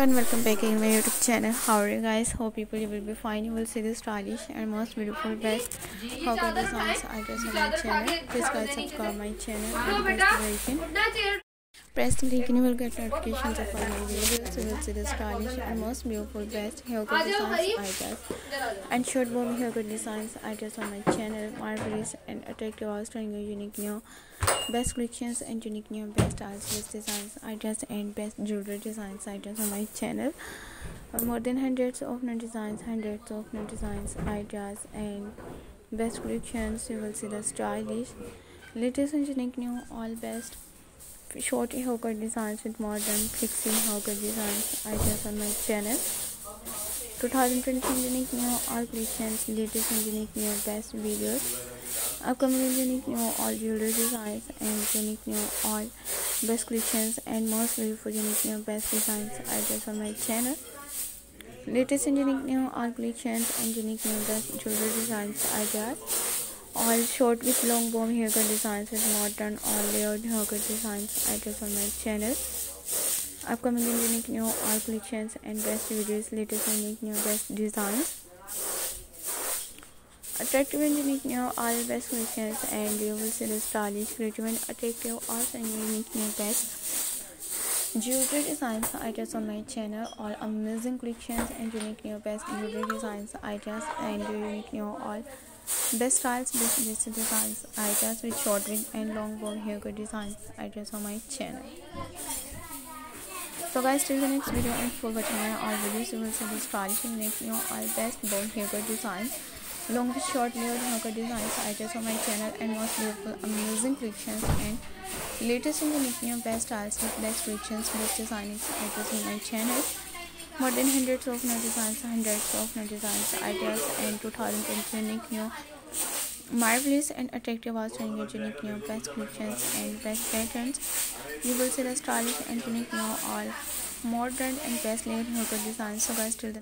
everyone welcome back in my youtube channel. How are you guys? Hope people you will be fine. You will see the stylish and most beautiful best how can designs I dress on my channel please guys subscribe my channel and best version press the link and you will get notifications of all my videos you will see the stylish and most beautiful best haircut designs I dress and short bob haircut designs I dress on my channel My marvelous and attractive all showing you unique new best collections and unique new best styles best designs ideas and best jewelry designs ideas on my channel. Uh, more than hundreds of new designs hundreds of new designs ideas and best collections. You will see the stylish latest and unique new all best short haircut designs with modern fixing haircut designs ideas on my channel 2020 unique new all collections latest and unique new best videos upcoming unique new all jewelry designs and unique new all best collections and most beautiful unique new best designs ideas on my channel latest and unique new all collections and unique new best jewelry designs ideas all short with long bomb haircut designs with modern all layered haircut designs I ideas on my channel upcoming and unique new all collections and best videos latest and unique new best designs attractive and unique new all best collections and you will see the stylish creative and attractive also and unique new best jewelry designs ideas on my channel all amazing collections and unique new best jewelry designs ideas and unique new all best styles best, best designs. Ideas with short wig and long bob haircut designs. Ideas on my channel. So guys till the next video and for watching my all videos you will see the stylish and unique new all best bob haircut designs. Long with short layered haircut designs ideas on my channel and most beautiful amazing collections and latest in the unique best styles with best collections best designs ideas on my channel more than hundreds of new designs hundreds of new designs ideas and 2020 unique new marvelous and attractive also unique new best collections and best patterns you will see the stylish and unique new all modern and best layered haircut designs so guys till the